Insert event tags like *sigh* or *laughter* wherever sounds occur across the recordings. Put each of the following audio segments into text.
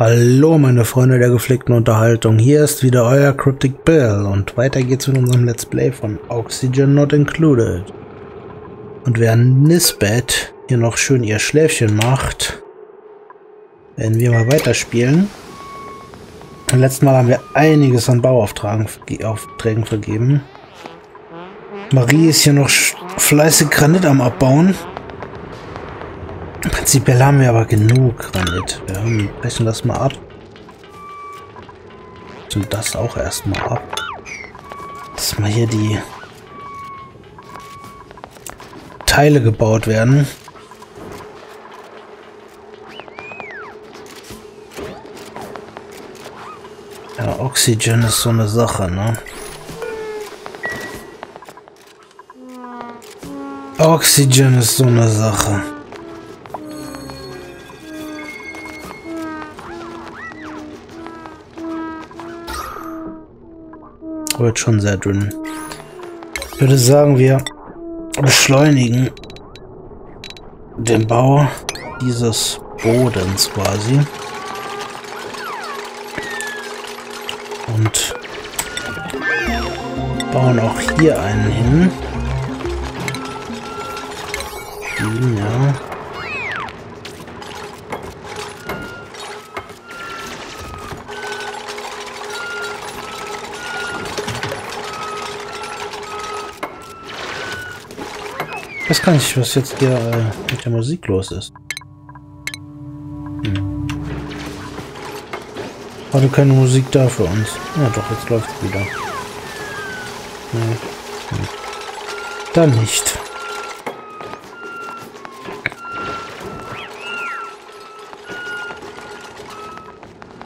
Hallo meine Freunde der gepflegten Unterhaltung, hier ist wieder euer Cryptic Bill und weiter geht's mit unserem Let's Play von Oxygen Not Included. Und während Nisbet hier noch schön ihr Schläfchen macht, werden wir mal weiterspielen. Beim letzten Mal haben wir einiges an Bauaufträgen Aufträgen vergeben. Marie ist hier noch fleißig Granit am Abbauen. Prinzipiell haben wir aber genug Granit. Wir brechen das mal ab. Und das auch erstmal ab. Dass mal hier die Teile gebaut werden. Ja, Oxygen ist so eine Sache, ne? Oxygen ist so eine Sache. Wird schon sehr dünn. Ich würde sagen, wir beschleunigen den Bau dieses Bodens quasi. Und bauen auch hier einen hin. Ja. Ich weiß gar nicht, was jetzt hier äh, mit der Musik los ist. Hm. Hatte keine Musik da für uns. Ja doch, jetzt läuft wieder. Nee. Hm. Dann nicht.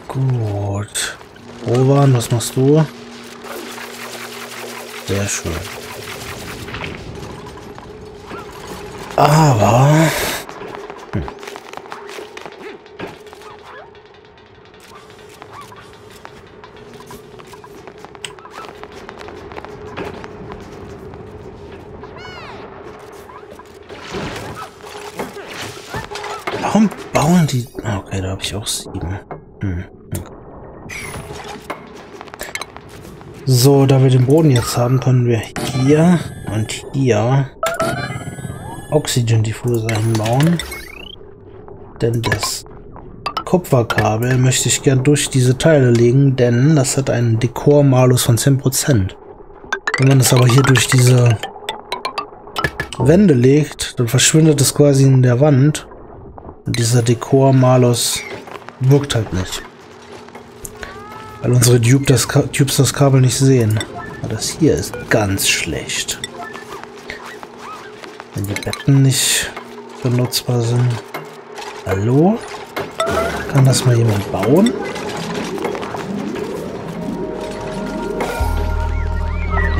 Gut. Rowan, was machst du? Sehr schön. Aber... Hm. Warum bauen die... Okay, da habe ich auch sieben. Hm. So, da wir den Boden jetzt haben, können wir hier und hier Oxygen-Diffuser hinbauen. Denn das Kupferkabel möchte ich gern durch diese Teile legen, denn das hat einen Dekor-Malus von 10%. Wenn man das aber hier durch diese Wände legt, dann verschwindet es quasi in der Wand. Und dieser Dekor-Malus wirkt halt nicht. Weil unsere Tube das Tubes das Kabel nicht sehen. Aber das hier ist ganz schlecht. Wenn die Betten nicht benutzbar sind. Hallo? Kann das mal jemand bauen?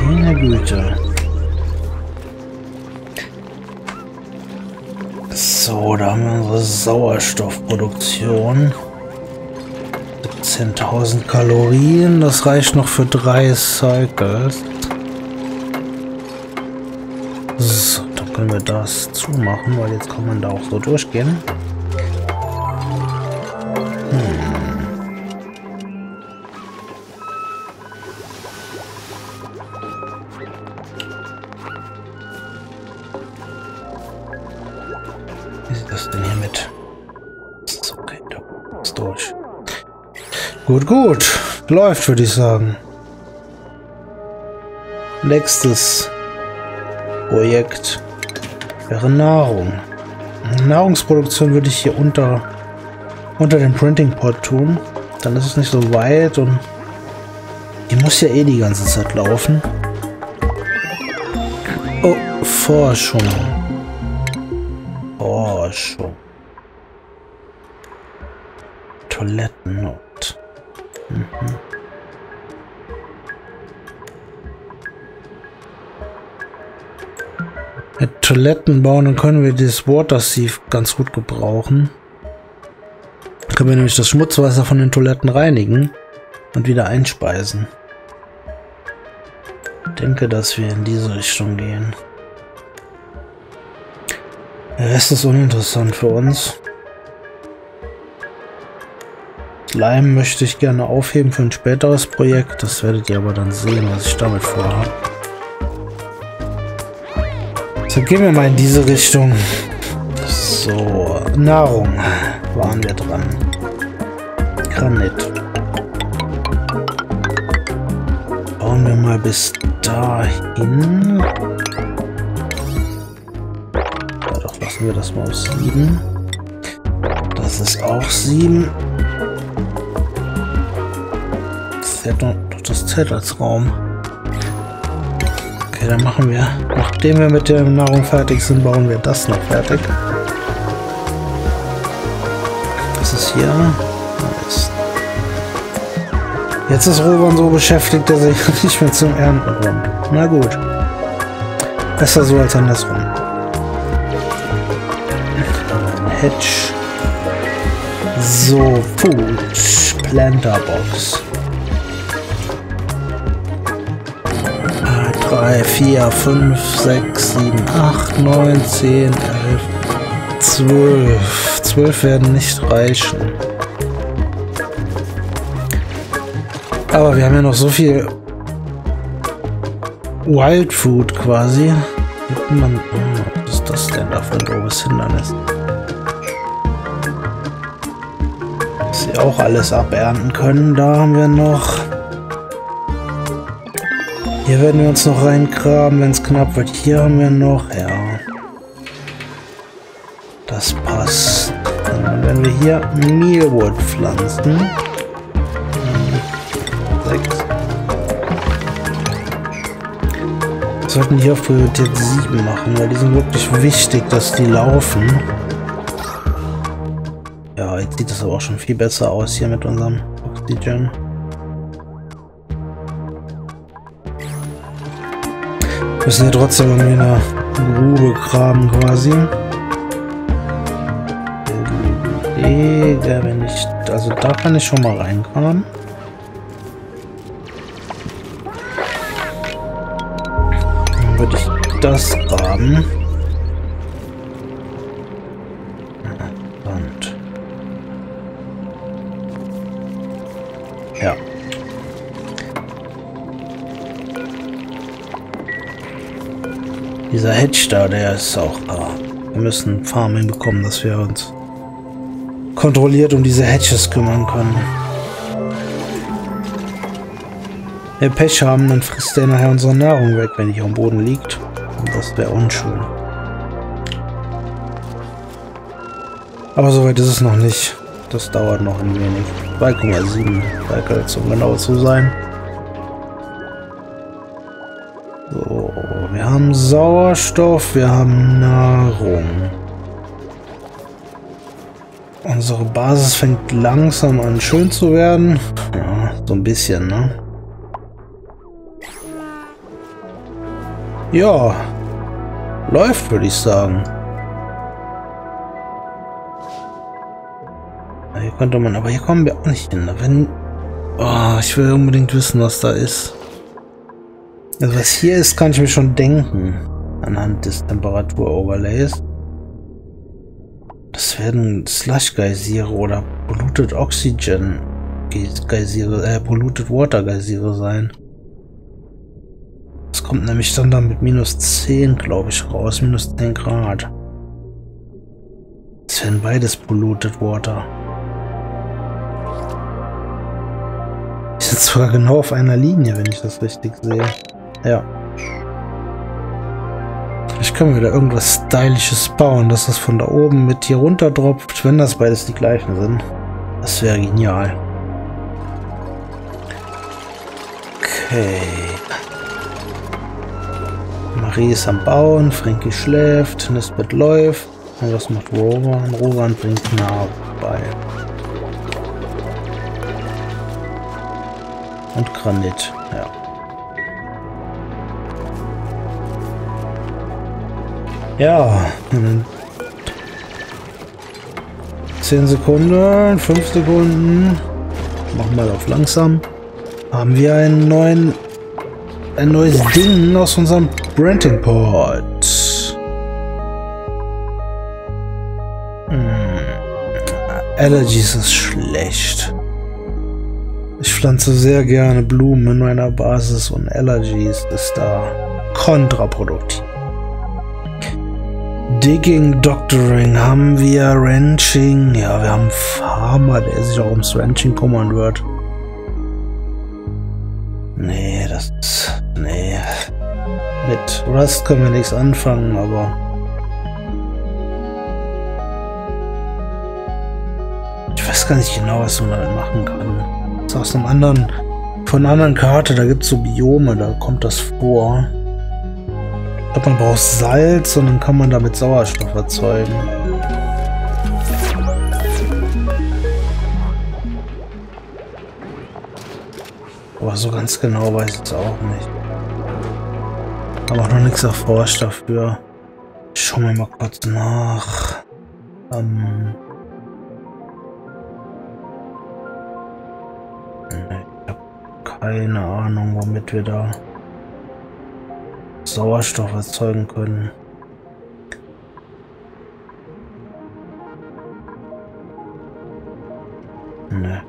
Meine Güte. So, da haben wir unsere Sauerstoffproduktion. 17.000 Kalorien, das reicht noch für drei Cycles. So, können wir das zumachen, weil jetzt kann man da auch so durchgehen. Wie sieht das denn hier mit? Ist okay, ist durch. Gut, gut. Läuft, würde ich sagen. Nächstes Projekt wäre Nahrung. Nahrungsproduktion würde ich hier unter, unter den Printing Pod tun. Dann ist es nicht so weit und die muss ja eh die ganze Zeit laufen. Oh, Forschung. Forschung. Toilettennot. Mhm. Mit Toiletten bauen, dann können wir das Water Sieve ganz gut gebrauchen. Dann können wir nämlich das Schmutzwasser von den Toiletten reinigen und wieder einspeisen. Ich denke, dass wir in diese Richtung gehen. Der Rest ist uninteressant für uns. Slime möchte ich gerne aufheben für ein späteres Projekt. Das werdet ihr aber dann sehen, was ich damit vorhabe. So, gehen wir mal in diese Richtung. So, Nahrung waren wir dran. Granit. Bauen wir mal bis dahin. Ja, doch, lassen wir das mal auf 7. Das ist auch 7. Das ist ja doch, doch das zählt als Raum. Okay, dann machen wir, nachdem wir mit der Nahrung fertig sind, bauen wir das noch fertig. Das ist hier. Nice. Jetzt ist Rowan so beschäftigt, dass er *laughs* nicht mehr zum Ernten kommt. Na gut. Besser so als andersrum. Hedge. So, Food. Planter 3, 4, 5, 6, 7, 8, 9, 10, 11, 12. 12 werden nicht reichen. Aber wir haben ja noch so viel Wildfood quasi. Was ist das denn da für ein doofes Hindernis? Dass sie auch alles abernten können. Da haben wir noch hier werden wir uns noch reingraben, wenn es knapp wird. Hier haben wir noch, ja. Das passt. Dann werden wir hier Mealwood pflanzen. Sechs. Wir sollten hier auf Priorität 7 machen, weil die sind wirklich wichtig, dass die laufen. Ja, jetzt sieht das aber auch schon viel besser aus hier mit unserem Oxygen. Müssen wir trotzdem irgendwie eine Grube graben quasi. Der wenn ich. Also da kann ich schon mal reinkommen. Dann würde ich das graben. Dieser Hedge da, der ist auch... Oh, wir müssen Farming bekommen, dass wir uns kontrolliert um diese Hedges kümmern können. Wenn wir Pech haben, dann frisst der nachher unsere Nahrung weg, wenn die am Boden liegt. Und das wäre unschön. Aber soweit ist es noch nicht. Das dauert noch ein wenig. 2,7 Cycles, um genau zu sein. Wir haben Sauerstoff, wir haben Nahrung. Unsere Basis fängt langsam an schön zu werden. Ja, so ein bisschen, ne? Ja, läuft, würde ich sagen. Hier könnte man, aber hier kommen wir auch nicht hin. Wenn, oh, ich will unbedingt wissen, was da ist. Also was hier ist, kann ich mir schon denken. Anhand des Temperatur-Overlays. Das werden Slush-Geysire oder Polluted Oxygen Geysire, äh, Polluted Water Geysire sein. Das kommt nämlich dann da mit minus 10, glaube ich, raus. Minus 10 Grad. Das werden beides Polluted Water. Die sind sogar genau auf einer Linie, wenn ich das richtig sehe. Ja. Ich kann mir da irgendwas Stylisches bauen, dass das von da oben mit hier runter droppt, wenn das beides die gleichen sind. Das wäre genial. Okay. Marie ist am Bauen, Frankie schläft, Nisbet läuft. Und was macht Rowan? Rowan bringt nah bei. Und Granit, ja. Ja. 10 Sekunden, 5 Sekunden. Machen wir auf langsam. Haben wir einen neuen, ein neues Ding aus unserem Branding Port. Hm. Allergies ist schlecht. Ich pflanze sehr gerne Blumen in meiner Basis und Allergies ist da kontraproduktiv. Digging, Doctoring haben wir, Ranching, ja, wir haben Farmer, der sich auch ums Ranching kümmern wird. Nee, das ist, nee. Mit Rust können wir nichts anfangen, aber ich weiß gar nicht genau, was man damit machen kann. Das ist aus einem anderen, von einer anderen Karte, da gibt es so Biome, da kommt das vor. Ich glaube, man braucht Salz und dann kann man damit Sauerstoff erzeugen. Aber so ganz genau weiß ich es auch nicht. Aber noch nichts erforscht dafür. Schauen wir mal kurz nach. Ähm ich habe keine Ahnung, womit wir da Sauerstoff erzeugen können. Ne.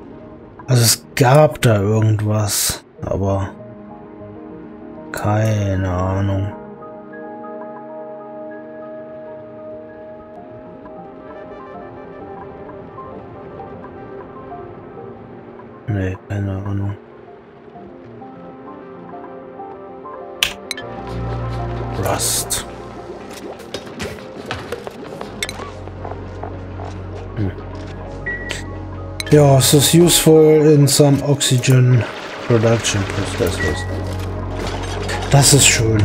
Also es gab da irgendwas, aber keine Ahnung. Nee, keine Ahnung. Hm. Yeah, so it's useful in some oxygen production processes. Das ist schön.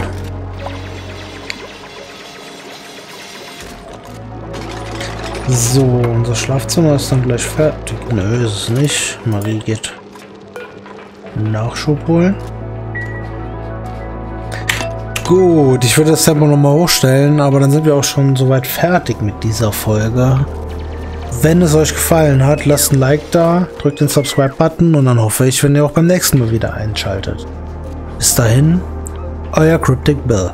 So, unser Schlafzimmer ist dann gleich fertig. Nö, ist es nicht. Marie geht Nachschub holen. Gut, ich würde das Tempo nochmal hochstellen, aber dann sind wir auch schon soweit fertig mit dieser Folge. Wenn es euch gefallen hat, lasst ein Like da, drückt den Subscribe-Button und dann hoffe ich, wenn ihr auch beim nächsten Mal wieder einschaltet. Bis dahin, euer Cryptic Bill.